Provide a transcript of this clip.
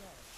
go.